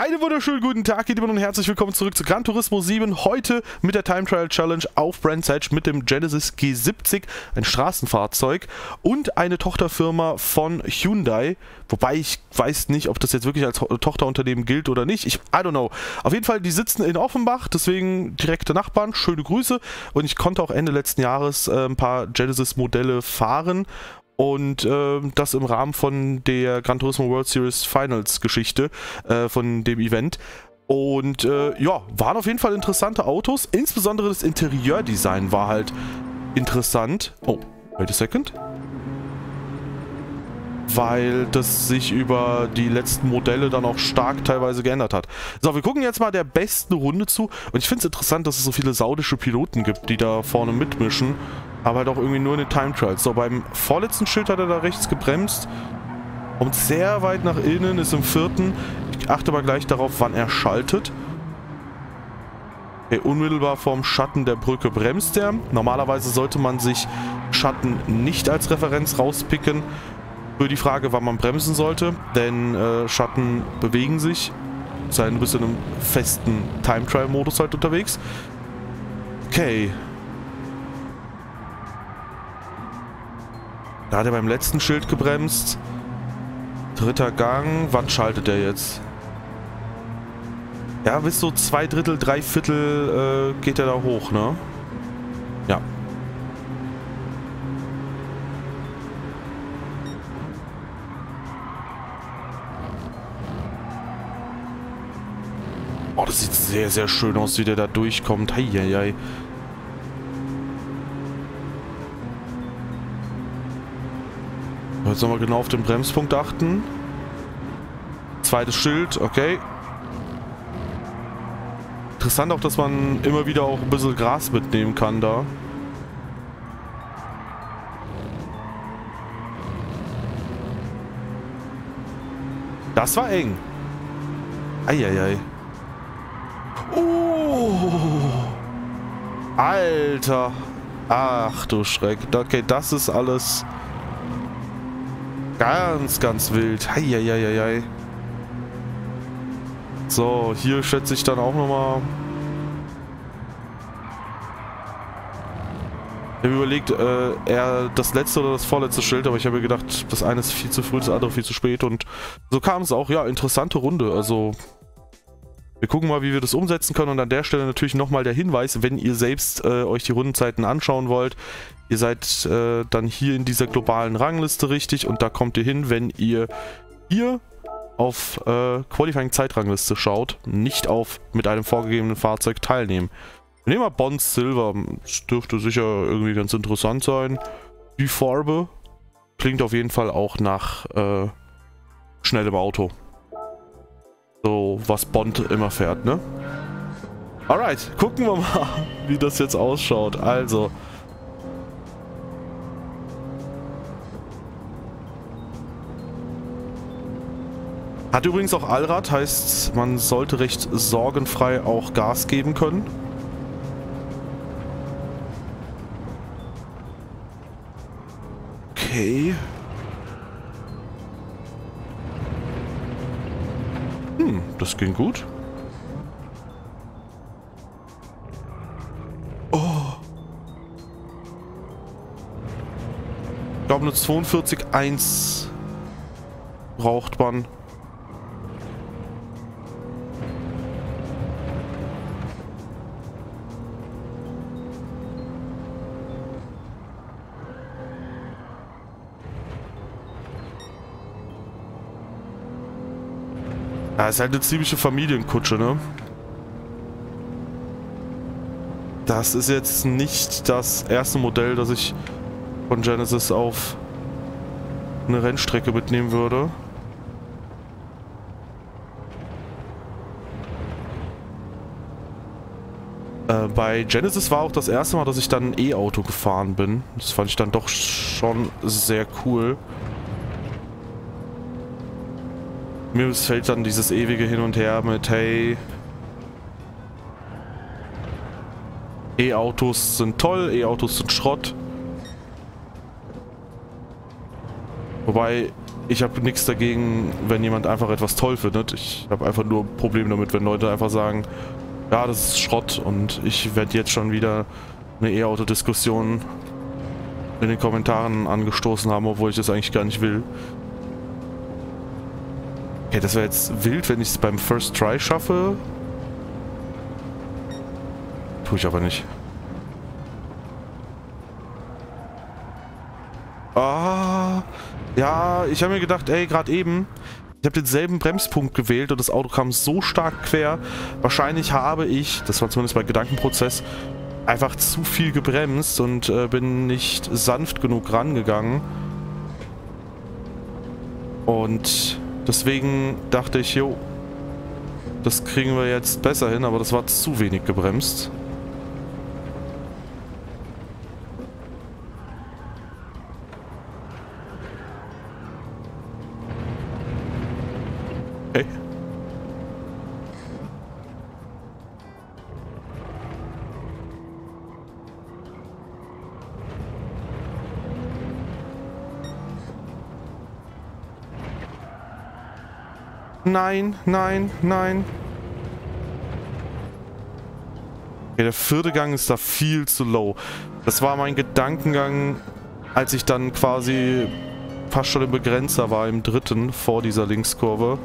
Einen wunderschönen guten Tag, ihr Lieben, und herzlich willkommen zurück zu Gran Turismo 7. Heute mit der Time Trial Challenge auf Brands Edge mit dem Genesis G70, ein Straßenfahrzeug und eine Tochterfirma von Hyundai. Wobei ich weiß nicht, ob das jetzt wirklich als Tochterunternehmen gilt oder nicht. Ich, I don't know. Auf jeden Fall, die sitzen in Offenbach, deswegen direkte Nachbarn. Schöne Grüße. Und ich konnte auch Ende letzten Jahres äh, ein paar Genesis-Modelle fahren und äh, das im Rahmen von der Gran Turismo World Series Finals Geschichte äh, von dem Event. Und äh, ja, waren auf jeden Fall interessante Autos. Insbesondere das Interieurdesign war halt interessant. Oh, wait a second. Weil das sich über die letzten Modelle dann auch stark teilweise geändert hat. So, wir gucken jetzt mal der besten Runde zu. Und ich finde es interessant, dass es so viele saudische Piloten gibt, die da vorne mitmischen aber auch irgendwie nur in den Time Trials. So, beim vorletzten Schild hat er da rechts gebremst. Kommt sehr weit nach innen, ist im vierten. Ich achte aber gleich darauf, wann er schaltet. Okay, unmittelbar vorm Schatten der Brücke bremst er. Normalerweise sollte man sich Schatten nicht als Referenz rauspicken für die Frage, wann man bremsen sollte. Denn äh, Schatten bewegen sich. Sei du bist in einem festen Time-Trial-Modus halt unterwegs. Okay, Da hat er beim letzten Schild gebremst. Dritter Gang. Wann schaltet er jetzt? Ja, bis so zwei Drittel, drei Viertel äh, geht er da hoch, ne? Ja. Oh, das sieht sehr, sehr schön aus, wie der da durchkommt. Heieiei. Jetzt nochmal genau auf den Bremspunkt achten. Zweites Schild, okay. Interessant auch, dass man immer wieder auch ein bisschen Gras mitnehmen kann da. Das war eng. Eieiei. Oh. Alter. Ach du Schreck. Okay, das ist alles... Ganz, ganz wild. Heieieiei. So, hier schätze ich dann auch nochmal... Ich habe überlegt, äh, eher das letzte oder das vorletzte Schild, aber ich habe gedacht, das eine ist viel zu früh, das andere viel zu spät und so kam es auch. Ja, interessante Runde. Also, wir gucken mal, wie wir das umsetzen können und an der Stelle natürlich nochmal der Hinweis, wenn ihr selbst äh, euch die Rundenzeiten anschauen wollt, Ihr seid äh, dann hier in dieser globalen Rangliste richtig und da kommt ihr hin, wenn ihr hier auf äh, Qualifying Zeitrangliste schaut, nicht auf mit einem vorgegebenen Fahrzeug teilnehmen. Wir nehmen mal Bond Silver, das dürfte sicher irgendwie ganz interessant sein. Die Farbe klingt auf jeden Fall auch nach äh, schnellem Auto. So, was Bond immer fährt, ne? Alright, gucken wir mal, wie das jetzt ausschaut. Also, Hat übrigens auch Allrad, heißt man sollte recht sorgenfrei auch Gas geben können. Ging gut. Oh. Ich glaube, eine 42.1 braucht man. Ja, ist halt eine ziemliche Familienkutsche, ne? Das ist jetzt nicht das erste Modell, das ich von Genesis auf eine Rennstrecke mitnehmen würde. Äh, bei Genesis war auch das erste Mal, dass ich dann ein E-Auto gefahren bin. Das fand ich dann doch schon sehr cool. Mir missfällt dann dieses ewige Hin und Her mit, hey, E-Autos sind toll, E-Autos sind Schrott. Wobei, ich habe nichts dagegen, wenn jemand einfach etwas toll findet. Ich habe einfach nur ein Problem damit, wenn Leute einfach sagen, ja, das ist Schrott und ich werde jetzt schon wieder eine E-Auto-Diskussion in den Kommentaren angestoßen haben, obwohl ich das eigentlich gar nicht will. Okay, das wäre jetzt wild, wenn ich es beim First Try schaffe. Tue ich aber nicht. Ah, ja, ich habe mir gedacht, ey, gerade eben, ich habe denselben Bremspunkt gewählt und das Auto kam so stark quer. Wahrscheinlich habe ich, das war zumindest mein Gedankenprozess, einfach zu viel gebremst und äh, bin nicht sanft genug rangegangen. Und deswegen dachte ich, jo, das kriegen wir jetzt besser hin, aber das war zu wenig gebremst. Nein, nein, nein. Okay, der vierte Gang ist da viel zu low. Das war mein Gedankengang, als ich dann quasi fast schon im Begrenzer war, im dritten, vor dieser Linkskurve.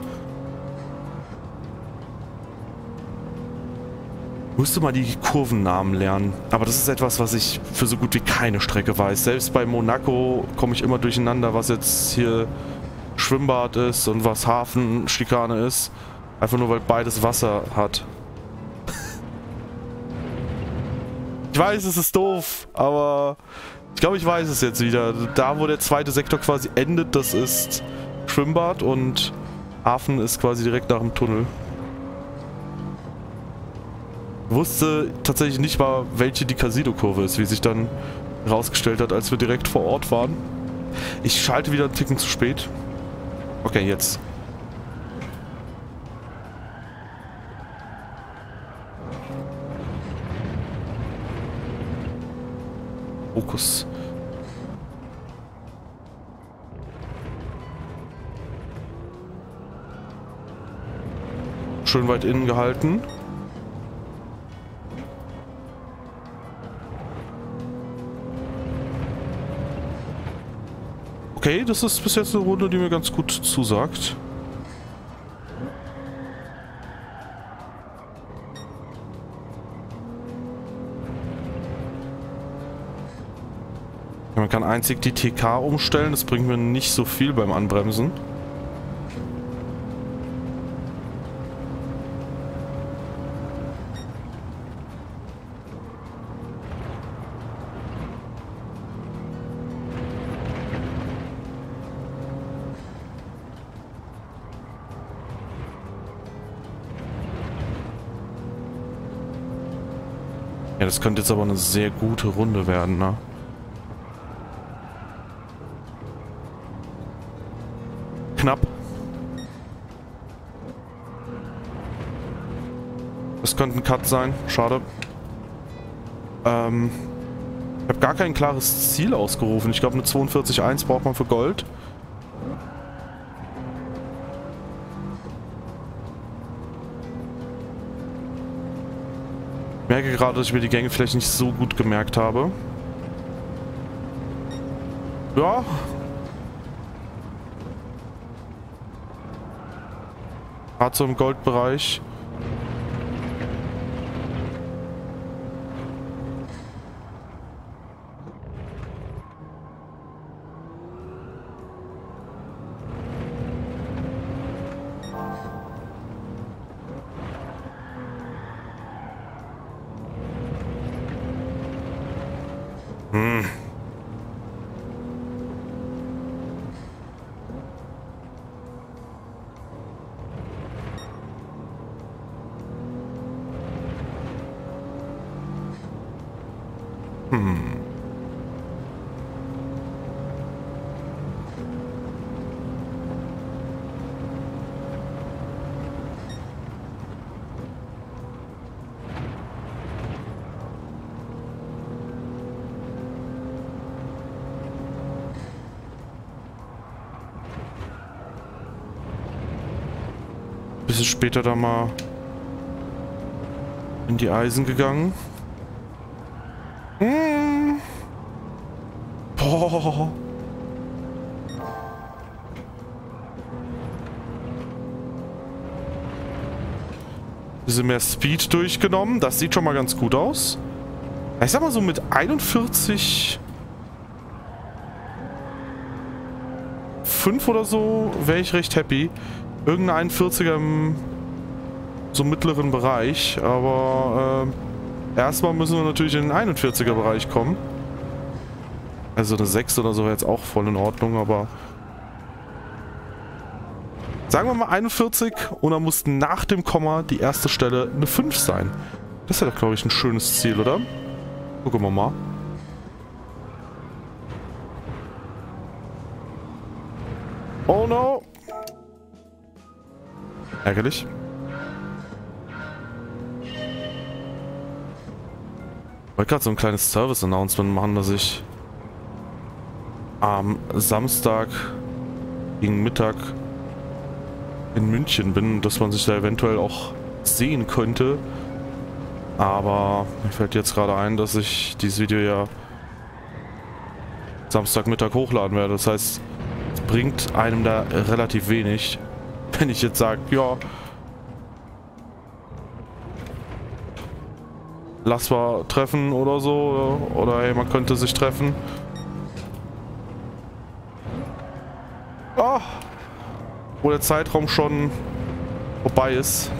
Musste mal die Kurvennamen lernen. Aber das ist etwas, was ich für so gut wie keine Strecke weiß. Selbst bei Monaco komme ich immer durcheinander, was jetzt hier Schwimmbad ist und was Hafenschikane ist. Einfach nur, weil beides Wasser hat. ich weiß, es ist doof, aber ich glaube, ich weiß es jetzt wieder. Da, wo der zweite Sektor quasi endet, das ist Schwimmbad und Hafen ist quasi direkt nach dem Tunnel. Wusste tatsächlich nicht mal, welche die Casino-Kurve ist, wie sich dann herausgestellt hat, als wir direkt vor Ort waren. Ich schalte wieder einen Ticken zu spät. Okay, jetzt. Fokus. Schön weit innen gehalten. Okay, das ist bis jetzt eine Runde, die mir ganz gut zusagt. Man kann einzig die TK umstellen, das bringt mir nicht so viel beim Anbremsen. Ja, das könnte jetzt aber eine sehr gute Runde werden, ne? Knapp. Das könnte ein Cut sein. Schade. Ähm, ich habe gar kein klares Ziel ausgerufen. Ich glaube, eine 42.1 braucht man für Gold. Gerade, dass ich mir die Gänge vielleicht nicht so gut gemerkt habe. Ja. Gerade so im Goldbereich. Bisschen später da mal in die Eisen gegangen. Hm. Boah. Bisschen mehr Speed durchgenommen. Das sieht schon mal ganz gut aus. Ich sag mal so mit 41... 5 oder so wäre ich recht happy. Irgendein 41er im so mittleren Bereich. Aber äh, erstmal müssen wir natürlich in den 41er Bereich kommen. Also eine 6 oder so wäre jetzt auch voll in Ordnung, aber... Sagen wir mal 41 und dann muss nach dem Komma die erste Stelle eine 5 sein. Das ja doch, glaube ich, ein schönes Ziel, oder? Gucken wir mal. Oh no! Ärgerlich. Ich wollte gerade so ein kleines Service-Announcement machen, dass ich am Samstag gegen Mittag in München bin, dass man sich da eventuell auch sehen könnte. Aber mir fällt jetzt gerade ein, dass ich dieses Video ja Samstagmittag hochladen werde. Das heißt, es bringt einem da relativ wenig, wenn ich jetzt sage, ja, lass mal treffen oder so. Oder hey, man könnte sich treffen. Oh, wo der Zeitraum schon vorbei ist.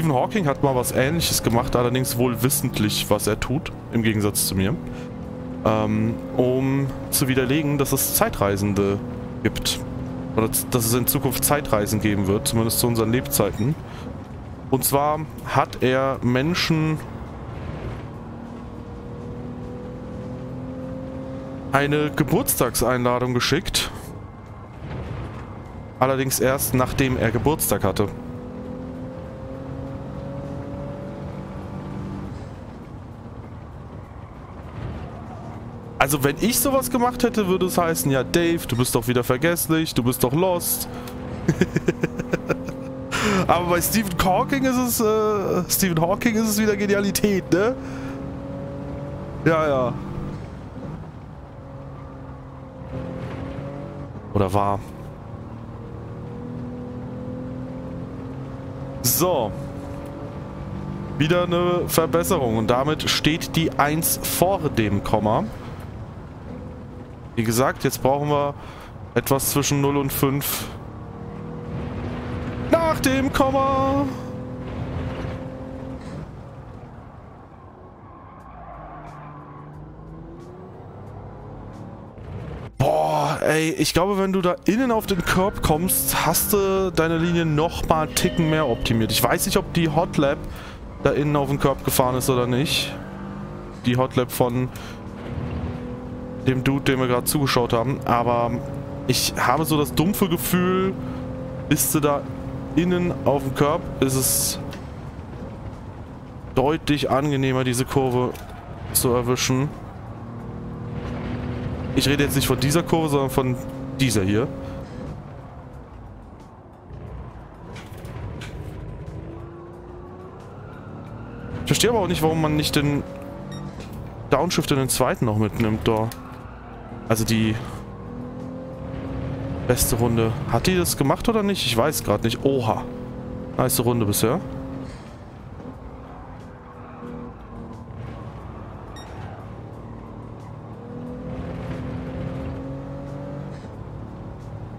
Stephen Hawking hat mal was ähnliches gemacht, allerdings wohl wissentlich, was er tut, im Gegensatz zu mir. Ähm, um zu widerlegen, dass es Zeitreisende gibt. Oder dass es in Zukunft Zeitreisen geben wird, zumindest zu unseren Lebzeiten. Und zwar hat er Menschen eine Geburtstagseinladung geschickt. Allerdings erst nachdem er Geburtstag hatte. Also wenn ich sowas gemacht hätte, würde es heißen, ja Dave, du bist doch wieder vergesslich, du bist doch lost. Aber bei Stephen Hawking ist es, äh, Stephen Hawking ist es wieder Genialität, ne? Ja, ja. Oder war. So. Wieder eine Verbesserung und damit steht die 1 vor dem Komma. Wie gesagt, jetzt brauchen wir etwas zwischen 0 und 5 nach dem Komma. Boah, ey, ich glaube, wenn du da innen auf den Curb kommst, hast du deine Linie noch mal einen Ticken mehr optimiert. Ich weiß nicht, ob die Hotlap da innen auf den Curb gefahren ist oder nicht. Die Hotlap von dem Dude, dem wir gerade zugeschaut haben. Aber ich habe so das dumpfe Gefühl, bist du da innen auf dem Körb, ist es deutlich angenehmer, diese Kurve zu erwischen. Ich rede jetzt nicht von dieser Kurve, sondern von dieser hier. Ich verstehe aber auch nicht, warum man nicht den Downshift in den zweiten noch mitnimmt, da. Also die beste Runde. Hat die das gemacht oder nicht? Ich weiß gerade nicht. Oha. Nice Runde bisher.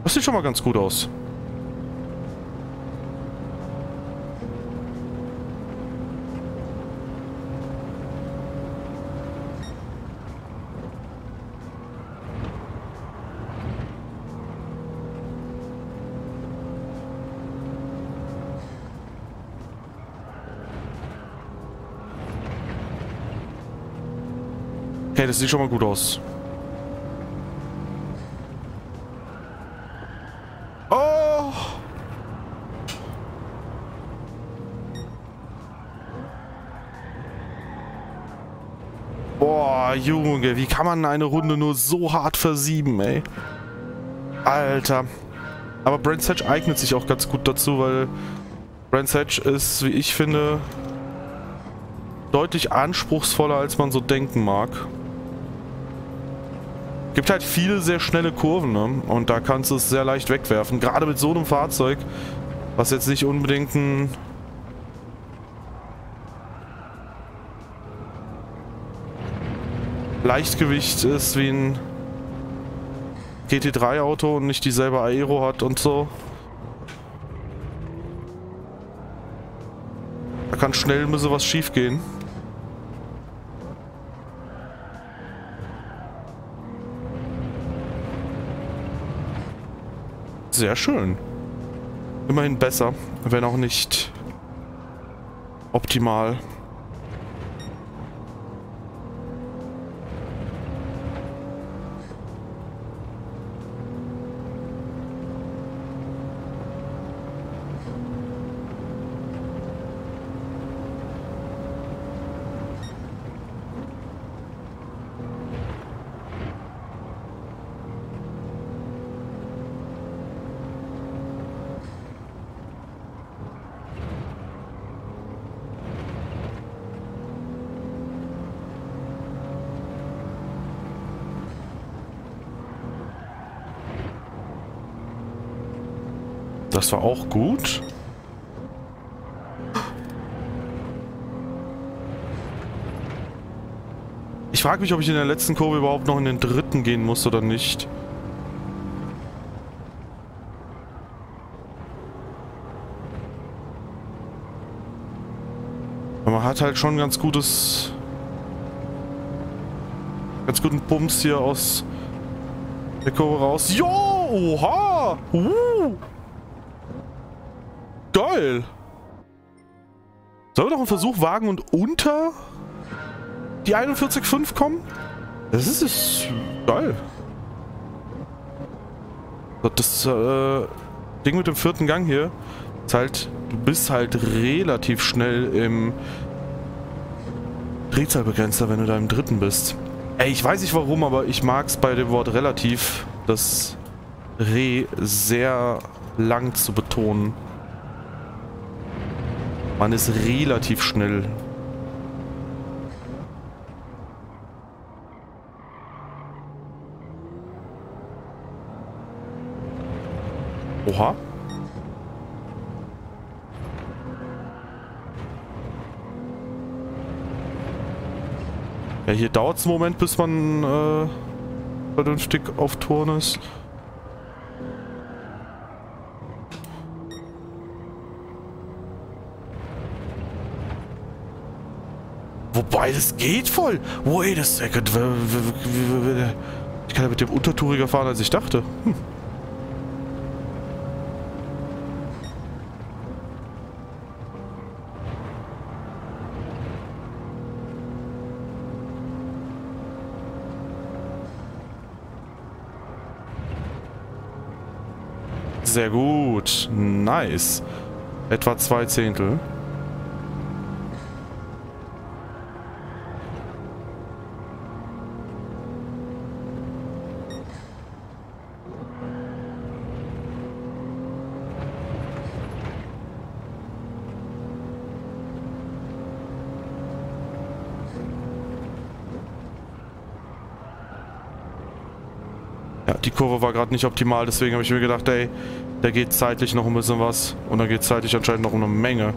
Das sieht schon mal ganz gut aus. Okay, das sieht schon mal gut aus. Oh! Ah, Junge, wie kann man eine Runde nur so hart versieben, ey? Alter. Aber Brands Hatch eignet sich auch ganz gut dazu, weil Brands Hatch ist, wie ich finde, deutlich anspruchsvoller, als man so denken mag. Gibt halt viele sehr schnelle Kurven, ne? Und da kannst du es sehr leicht wegwerfen. Gerade mit so einem Fahrzeug, was jetzt nicht unbedingt ein... Leichtgewicht ist wie ein GT3-Auto und nicht dieselbe Aero hat und so. Da kann schnell ein bisschen was schief gehen. Sehr schön. Immerhin besser, wenn auch nicht optimal. Das war auch gut. Ich frage mich, ob ich in der letzten Kurve überhaupt noch in den dritten gehen muss oder nicht. Aber man hat halt schon ganz gutes... Ganz guten Bums hier aus der Kurve raus. Jo! Oha! Uh! Geil! Sollen wir doch einen Versuch wagen und unter die 41,5 kommen? Das ist, ist geil. Das äh, Ding mit dem vierten Gang hier ist halt, du bist halt relativ schnell im Drehzahlbegrenzer, wenn du da im dritten bist. Ey, ich weiß nicht warum, aber ich mag es bei dem Wort relativ, das Re sehr lang zu betonen. Man ist relativ schnell. Oha. Ja, hier dauert es einen Moment, bis man äh, vernünftig auf Turn ist. Das geht voll. Wait a second. Ich kann ja mit dem untertouriger fahren, als ich dachte. Hm. Sehr gut. Nice. Etwa zwei Zehntel. Die Kurve war gerade nicht optimal, deswegen habe ich mir gedacht, ey, da geht zeitlich noch ein bisschen was. Und da geht zeitlich anscheinend noch eine Menge.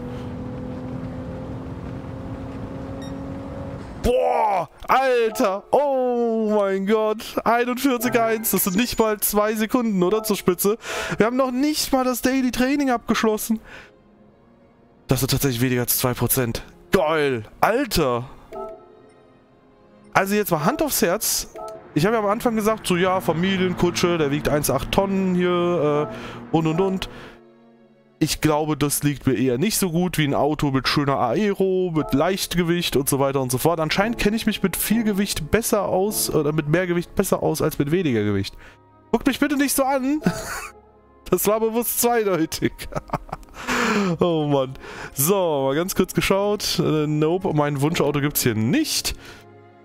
Boah, Alter, oh mein Gott, 41,1, das sind nicht mal zwei Sekunden, oder, zur Spitze? Wir haben noch nicht mal das Daily Training abgeschlossen. Das sind tatsächlich weniger als 2%. Geil, Alter. Also jetzt mal Hand aufs Herz, ich habe ja am Anfang gesagt, so ja, Familienkutsche, der wiegt 1,8 Tonnen hier äh, und und und. Ich glaube, das liegt mir eher nicht so gut wie ein Auto mit schöner Aero, mit Leichtgewicht und so weiter und so fort. Anscheinend kenne ich mich mit viel Gewicht besser aus, oder mit mehr Gewicht besser aus als mit weniger Gewicht. Guckt mich bitte nicht so an. Das war bewusst zweideutig. oh Mann. So, mal ganz kurz geschaut. Äh, nope, mein Wunschauto gibt es hier nicht.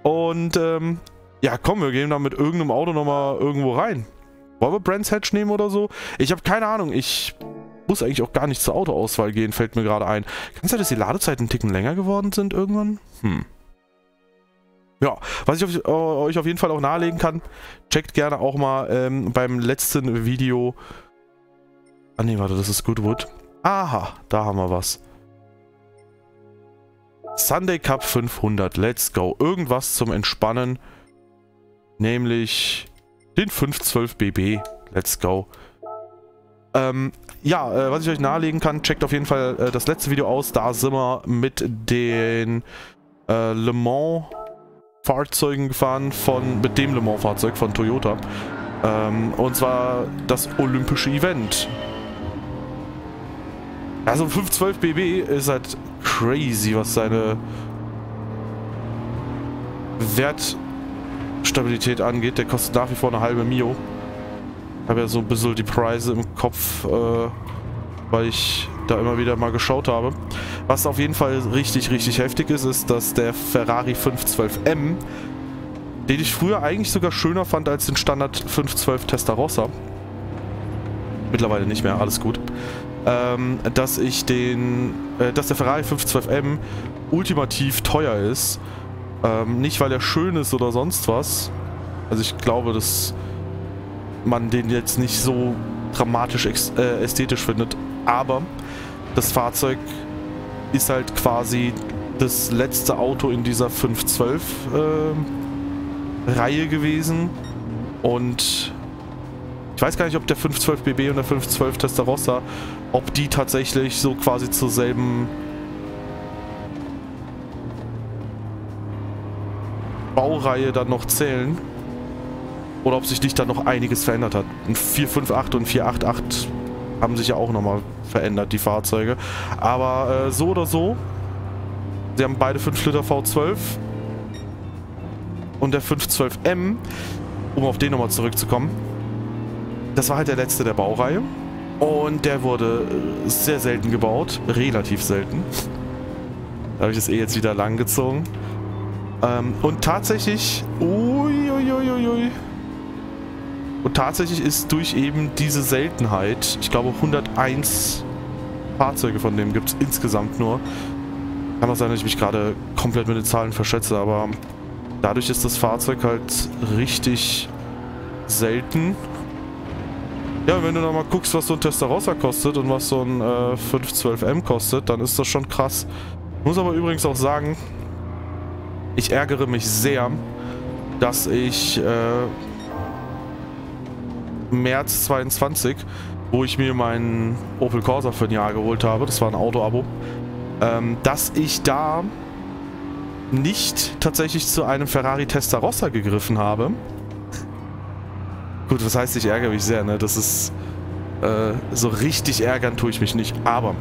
Und ähm, ja, komm, wir gehen da mit irgendeinem Auto nochmal irgendwo rein. Wollen wir Brands Hatch nehmen oder so? Ich habe keine Ahnung. Ich muss eigentlich auch gar nicht zur Autoauswahl gehen, fällt mir gerade ein. Kann es sein, dass die Ladezeiten einen Ticken länger geworden sind irgendwann? Hm. Ja, was ich auf, äh, euch auf jeden Fall auch nahelegen kann, checkt gerne auch mal ähm, beim letzten Video. Ah ne, warte, das ist Goodwood. Aha, da haben wir was. Sunday Cup 500, let's go. Irgendwas zum Entspannen. Nämlich den 512 BB, let's go. Ähm, ja, äh, was ich euch nahelegen kann, checkt auf jeden Fall äh, das letzte Video aus. Da sind wir mit den äh, Le Mans Fahrzeugen gefahren von, mit dem Le Mans Fahrzeug von Toyota. Ähm, und zwar das olympische Event. Also 512 BB ist halt crazy, was seine Wertstabilität angeht. Der kostet nach wie vor eine halbe Mio. Ich habe ja so ein bisschen die Preise im Kopf, äh, weil ich da immer wieder mal geschaut habe. Was auf jeden Fall richtig, richtig heftig ist, ist, dass der Ferrari 512M, den ich früher eigentlich sogar schöner fand als den Standard 512 Testarossa, mittlerweile nicht mehr, alles gut, ähm, dass ich den, äh, dass der Ferrari 512M ultimativ teuer ist. Ähm, nicht, weil er schön ist oder sonst was. Also ich glaube, dass man den jetzt nicht so dramatisch äh, ästhetisch findet. Aber das Fahrzeug ist halt quasi das letzte Auto in dieser 512 äh, Reihe gewesen. Und ich weiß gar nicht, ob der 512 BB und der 512 Testarossa, ob die tatsächlich so quasi zur selben Baureihe dann noch zählen. Oder ob sich nicht dann noch einiges verändert hat. Ein 458 und 488 haben sich ja auch nochmal verändert, die Fahrzeuge. Aber äh, so oder so, sie haben beide 5 Liter V12 und der 512M, um auf den nochmal zurückzukommen, das war halt der letzte der Baureihe. Und der wurde äh, sehr selten gebaut, relativ selten. Da habe ich das eh jetzt wieder lang gezogen. Ähm, und tatsächlich, uiuiuiui, ui, ui, ui, und tatsächlich ist durch eben diese Seltenheit, ich glaube 101 Fahrzeuge von dem gibt es insgesamt nur. Kann auch sein, dass ich mich gerade komplett mit den Zahlen verschätze, aber dadurch ist das Fahrzeug halt richtig selten. Ja, wenn du nochmal guckst, was so ein Testarossa kostet und was so ein äh, 512M kostet, dann ist das schon krass. Muss aber übrigens auch sagen, ich ärgere mich sehr, dass ich äh, März 22, wo ich mir meinen Opel Corsa für ein Jahr geholt habe. Das war ein Auto-Abo. Ähm, dass ich da nicht tatsächlich zu einem Ferrari Testarossa gegriffen habe. Gut, was heißt, ich ärgere mich sehr, ne? Das ist... Äh, so richtig ärgern tue ich mich nicht. Aber...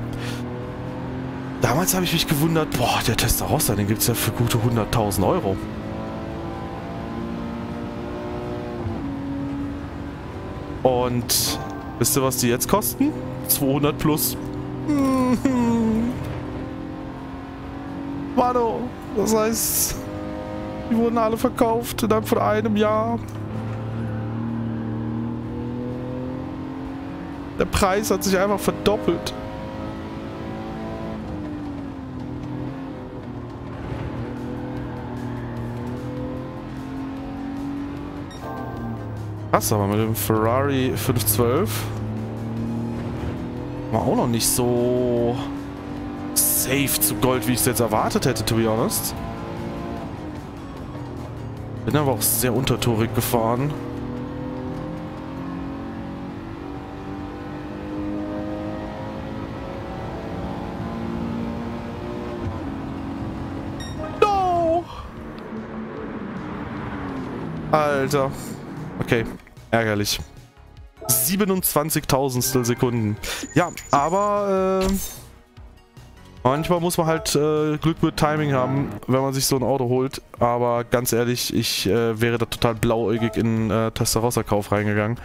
Damals habe ich mich gewundert, boah, der Testarossa, den gibt es ja für gute 100.000 Euro. Und wisst ihr, was die jetzt kosten? 200 plus. Mano, das heißt, die wurden alle verkauft innerhalb von einem Jahr. Der Preis hat sich einfach verdoppelt. Krass, aber mit dem Ferrari 512 war auch noch nicht so safe zu Gold, wie ich es jetzt erwartet hätte, to be honest. Bin aber auch sehr untertourig gefahren. No! Alter. Okay, ärgerlich. 27.000 Sekunden. Ja, aber äh, manchmal muss man halt äh, Glück mit Timing haben, wenn man sich so ein Auto holt. Aber ganz ehrlich, ich äh, wäre da total blauäugig in äh, Testarossa-Kauf reingegangen.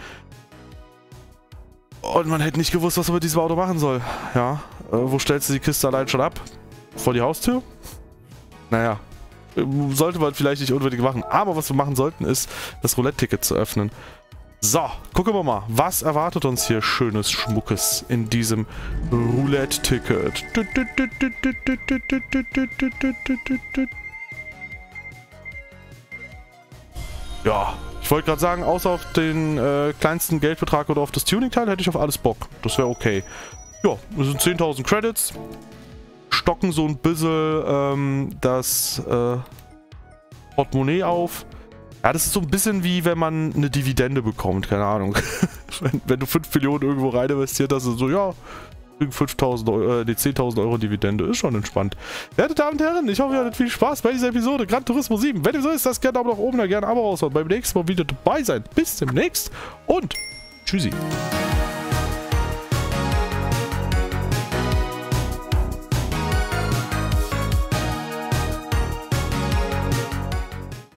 Und man hätte nicht gewusst, was man mit diesem Auto machen soll. Ja, äh, wo stellst du die Kiste allein schon ab? Vor die Haustür? Naja, sollte man vielleicht nicht unbedingt machen. Aber was wir machen sollten, ist, das Roulette-Ticket zu öffnen. So, gucken wir mal, was erwartet uns hier schönes Schmuckes in diesem Roulette-Ticket. Ja, ich wollte gerade sagen, außer auf den äh, kleinsten Geldbetrag oder auf das Tuning-Teil hätte ich auf alles Bock. Das wäre okay. Ja, das sind 10.000 Credits. Stocken so ein bisschen ähm, das äh, Portemonnaie auf. Ja, das ist so ein bisschen wie wenn man eine Dividende bekommt, keine Ahnung. wenn, wenn, du 5 Millionen irgendwo rein investiert hast, so, ja, 5.000 Euro, äh, 10.000 Euro Dividende, ist schon entspannt. Werte Damen und Herren, ich hoffe, ihr hattet viel Spaß bei dieser Episode Gran Turismo 7. Wenn dem so ist, lasst gerne Daumen nach oben, da gerne ein Abo raushauen. Beim nächsten Mal wieder dabei sein. Bis demnächst und tschüssi.